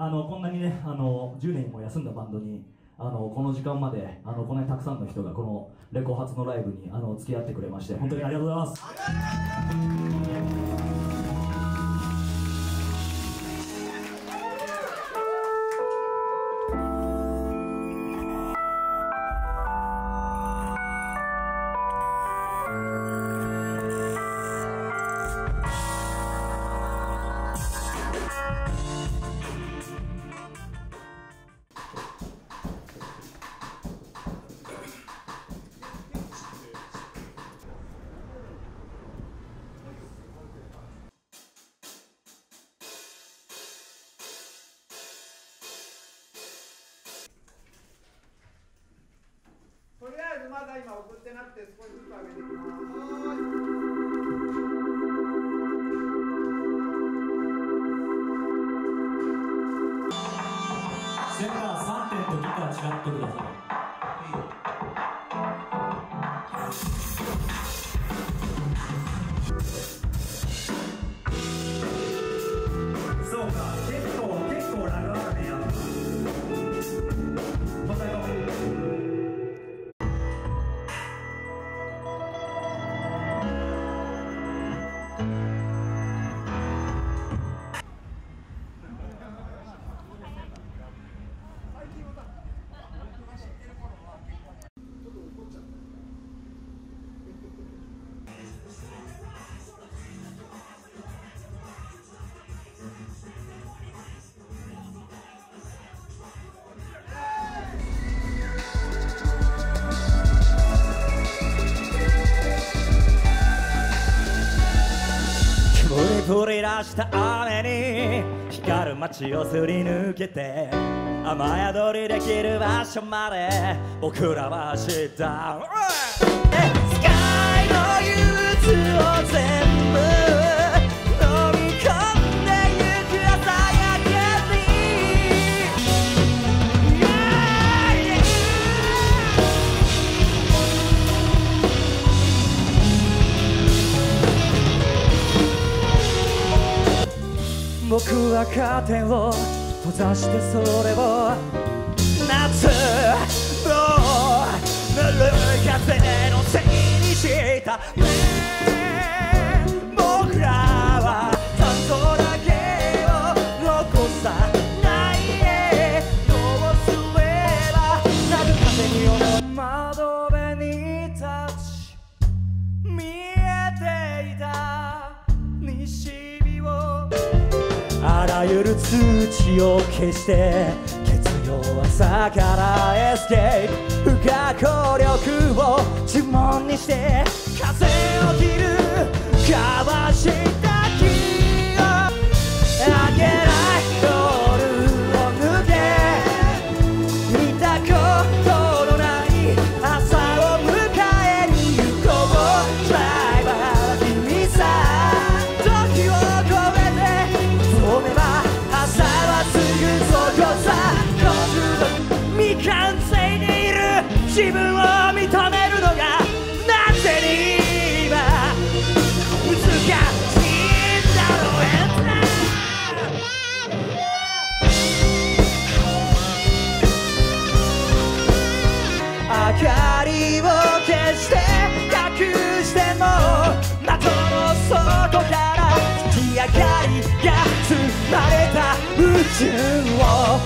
あのこんなにねあの10年も休んだバンドにあのこの時間まであのこんなにたくさんの人がこのレコ発のライブにあの付き合ってくれまして本当にありがとうございます。まだ今送ってなくて少しずつ上げていきます。センター3点とギター違ってください降り出した雨に光る街をすり抜けて雨宿りできる場所まで僕らは知った。はカーテンを閉ざしてそれを夏のぬるい風のせいにしたる通知を消して月曜朝からエスケープ。不可抗力を呪文にして風を切るかわしが積